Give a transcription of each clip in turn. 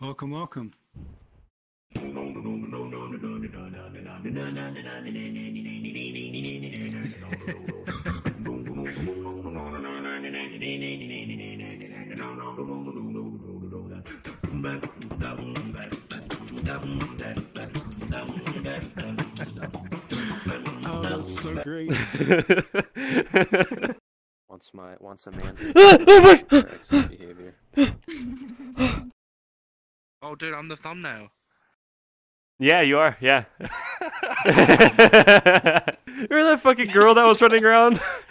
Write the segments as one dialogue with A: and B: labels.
A: Welcome, welcome. Oh, that's so great.
B: Once my once a man's
C: oh my!
B: excellent.
D: Dude, I'm the thumbnail.
C: Yeah, you are. Yeah. You remember that fucking girl that was running around?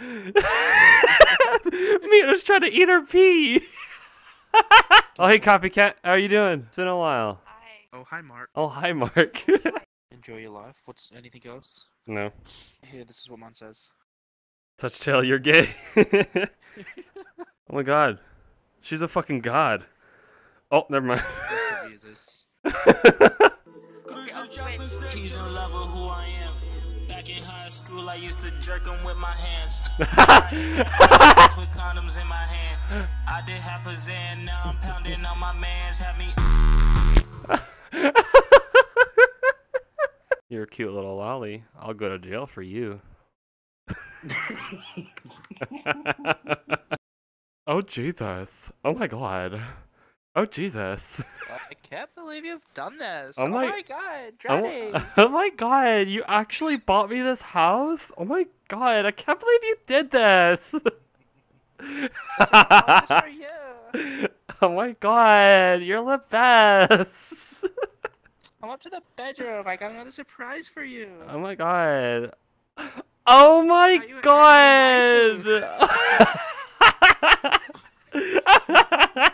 C: Me was trying to eat her pee. oh, hey, copycat. How are you doing? It's been a while.
E: Hi.
D: Oh, hi, Mark.
C: Oh, hi, Mark.
D: Enjoy your life. What's anything else?
C: no.
D: Here, this is what mine says.
C: Touch tail, you're gay. oh my god. She's a fucking god. Oh, never mind.
D: Just abusers.
E: Okay,
F: He's in love with who I am. Back in high school, I used to jerk him with my hands. Sex with condoms in my hand. I did half a Zan, now I'm pounding on my mans. Had me
C: You're a cute little lolly. I'll go to jail for you. oh Jesus! Oh my God! Oh Jesus!
D: I can't believe you've done this.
C: Oh
D: Oh,
C: my-
D: my god,
C: Oh,
D: Johnny.
C: my- oh my God! You actually bought me this house? Oh my God! I can't believe you did this!
D: This is for you.
C: oh my God! You're the best!
D: Come up to the bedroom. I got another surprise for you.
C: Oh my God! Oh my
D: Are
C: God!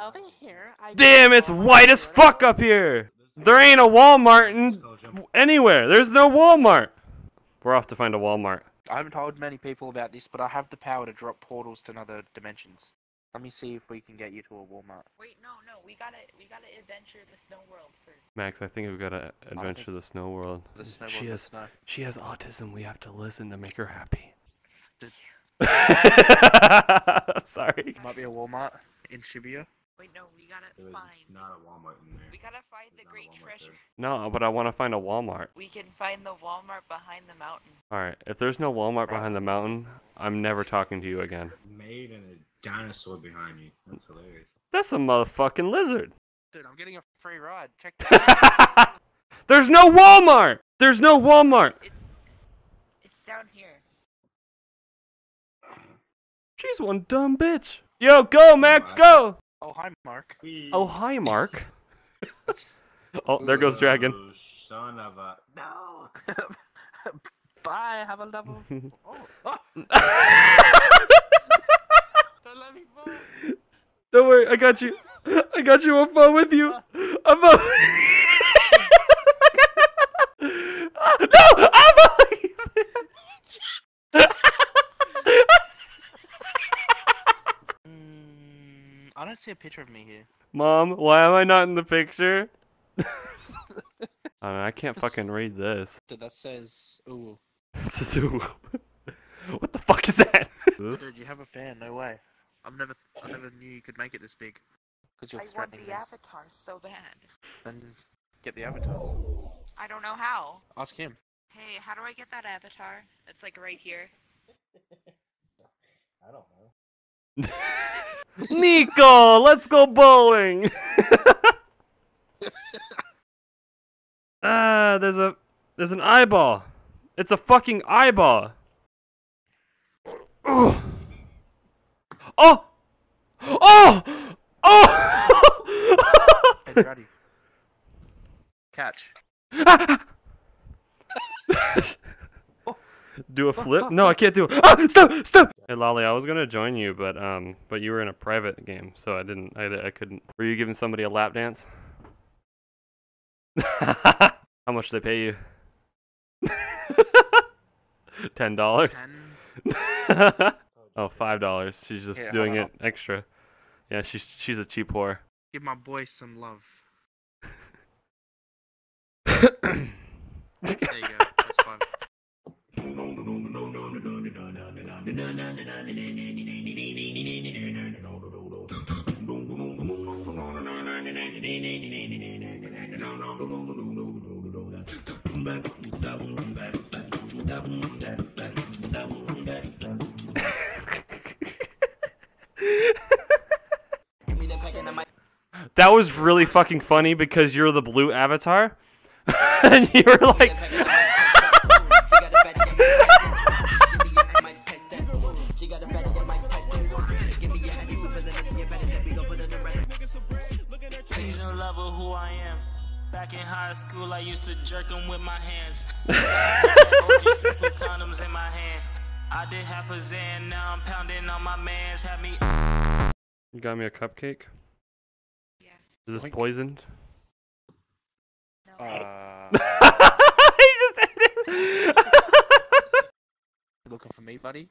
D: Over here, I
C: Damn, it's white as fuck up here. There ain't a Walmart in anywhere. There's no Walmart. We're off to find a Walmart.
D: I haven't told many people about this, but I have the power to drop portals to other dimensions. Let me see if we can get you to a Walmart.
E: Wait, no, no, we gotta, we gotta adventure the snow world first.
C: Max, I think we've got to adventure the snow world.
D: The snow
C: She
D: world, the
C: has
D: snow.
C: she has autism. We have to listen to make her happy. I'm sorry.
D: Might be a Walmart in Shibuya.
E: Wait, no, we gotta
G: There
E: find.
G: not a Walmart in there.
E: We gotta find the
G: There's not a
E: great treasure.
G: there.
C: No, but I want to find a Walmart.
E: We can find the Walmart behind the mountain.
C: All right. If there's no Walmart behind the mountain, I'm never talking to you again.
G: Made and a dinosaur behind you. That's hilarious.
C: That's a motherfucking lizard.
D: Dude, I'm getting a free ride. Check this
C: There's no Walmart. There's no Walmart.
E: It's down here.
C: She's one dumb bitch. Yo, go, Max, go.
D: Oh, hi, Mark.
C: Oh, hi, Mark. oh, there goes Dragon.
G: Ooh, Son of a. No!
D: Bye. Have a level. oh. oh. Don't let me fall.
C: Don't worry, I got you. I got you. I'm fun with you. I'm fun. Ah, no, I'm
D: Mm, I don't see a picture of me here.
C: Mom, why am I not in the picture? I, mean, I can't fucking read this.
D: Dude, that says, ooh.
C: This is who. What the fuck is that?
D: Dude, you have a fan. No way. I've never, I never knew you could make it this big. Because you're
E: I want the
D: me.
E: avatar so bad.
D: Then get the avatar.
E: I don't know how.
D: Ask him.
E: Hey, how do I get that avatar? It's like right here.
G: I don't know.
C: Nico, let's go bowling. ah, there's a there's an eyeball. It's a fucking eyeball. Ugh. Oh! Oh! Oh!
D: Hey, Drady. Catch.
C: Do a flip? No, I can't do it. Ah, stop! Stop! Hey, Lolly, I was gonna join you, but um, but you were in a private game, so I didn't. I, I couldn't. Were you giving somebody a lap dance? How much did they pay you? Ten dollars. Oh, five dollars. She's just
D: Here,
C: doing
D: hold
C: it extra. Yeah, she's she's a cheap whore.
D: Give my boy some love.
C: That was really fucking funny because you're the blue avatar. and you were like
F: Back in high school, I used to jerk 'em with my hands. OG six with condoms in my hand. I did half a Zan, now I'm pounding on my mans. Had me
C: You got me a cupcake?
E: Yeah.
C: Is this
D: Oink.
C: poisoned?
E: No.
D: Uh,
C: he just ate it.
D: looking for me, buddy?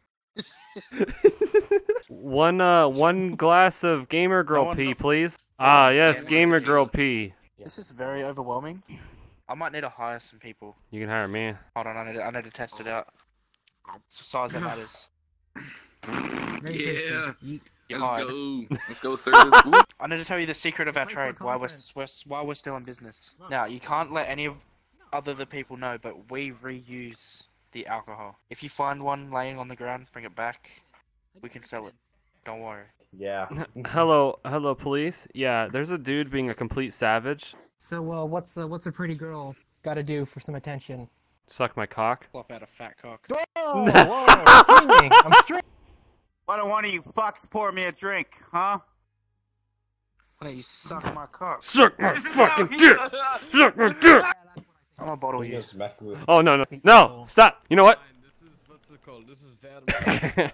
C: one uh one glass of gamer girl
D: one-
C: pee, please. Ah, yes, gamer girl pee.
D: This is very overwhelming. I might need to hire some people.
C: You can hire me.
D: Hold on, I need to, I need to test it out. It's the size that matters.
H: Yeah. Let's
D: hired.
H: go. Let's go, sir.
D: I need to tell you the secret of our
I: Fight
D: trade. Why we're, we're why we're still in business.
I: Look.
D: Now you can't let any of other the people know, but we reuse the alcohol. If you find one laying on the ground, bring it back. We can sell it. Don't worry.
J: Yeah.
C: Hello, hello, police. Yeah, there's a dude being a complete savage.
I: So, uh, what's uh, what's a pretty girl got to do for some attention?
C: Suck my cock.
D: Flop out a fat cock.
I: Whoa, whoa, screaming. I'm straight.
K: Why don't one of you fucks pour me a drink, huh?
D: Why don't you suck my cock?
C: Suck my fucking dick. Suck my dick.
D: I'm a bottle
J: He's gonna
D: you.
J: smack with-
C: Oh no no no! Stop! You know what?
L: This is what's it called? This is Werbung.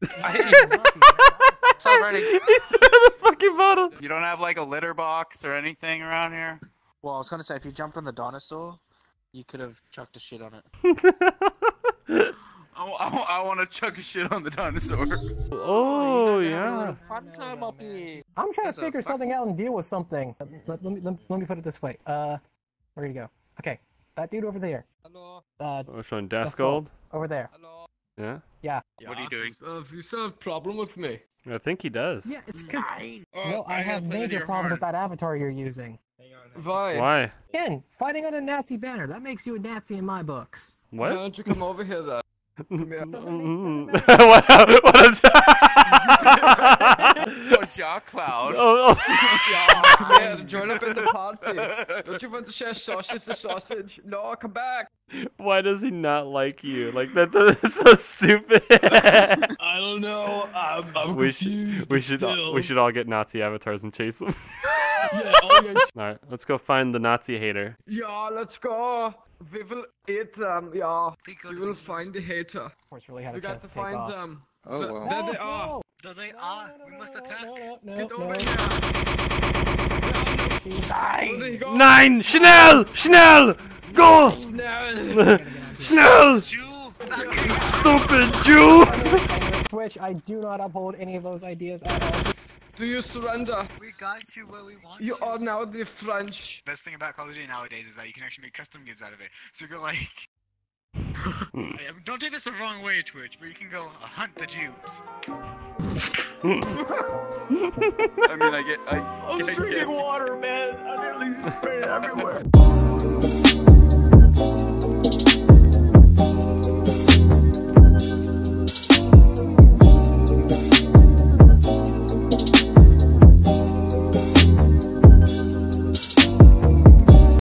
L: You're.
D: I hit you. Stop running.
C: he threw the fucking bottle.
K: You don't have like a litter box or anything around here?
D: Well, I was gonna say if you jumped on the dinosaur, you could have chucked a shit on it.
K: I, want to chuck a shit on the dinosaur.
C: Oh yeah.
D: Fun time up here.
I: I'm trying
D: That's
I: to figure something out and deal with something. Let, let me let, let me put it this way. Uh, where do you go? Okay, that dude over there.
L: Hello.
I: Uh,
C: Which one?
I: That's
C: Daskold?
I: over there.
L: Hello.
C: Yeah.
I: Yeah.
K: What are you doing?
L: Uh, you still have a problem with me?
C: I think he does.
I: Yeah, it's because
K: Oh,
I: no, I have major problem with that avatar you're using.
L: Why?
C: Why?
I: Again, fighting on a Nazi banner. That makes you a Nazi in my books.
C: What?
L: Why don't you come over here then?
C: Mm, what? What is?
K: Oh, Jacques Cloud.
C: oh, oh.
L: Come here, join up in the party. Don't you want to share sausage the sausage? No, come back.
C: Why does he not like you? Like that? That's so stupid.
L: I don't know. I'm, I'm
C: we should
L: confused.
C: we should
L: still.
C: we should all get Nazi avatars and chase them.
L: Yeah, oh yeah,
C: all right, let's go find the Nazi hater.
L: yeah, let's go. We will eat them. Yeah, we will find the hater.
I: Of course, really had a
L: We got to
I: to
L: find
I: off.
L: them.
H: Oh,
L: Th-
H: wow.
L: There they are.
I: no.
A: There they
I: No,
A: are.
I: no,
A: We must attack.
I: no, no,
L: Get over
I: no.
L: here. There you go.
C: Nine, Chanel, Chanel, go,
L: Snell.
C: Chanel,
A: Jew!
C: stupid Jew.
I: Twitch, I do not uphold any of those ideas at all.
L: Do you surrender?
A: We got you where we want
L: You are now the French.
A: Best thing about Call of Duty nowadays is that you can actually make custom games out of it. So you go like... Hmm. Don't take this the wrong way, Twitch, but you can go hunt the Jews. Hmm.
K: I mean, I get. I,
L: I was
K: I
L: drinking
K: guess-
L: water, man. I nearly sprayed it everywhere.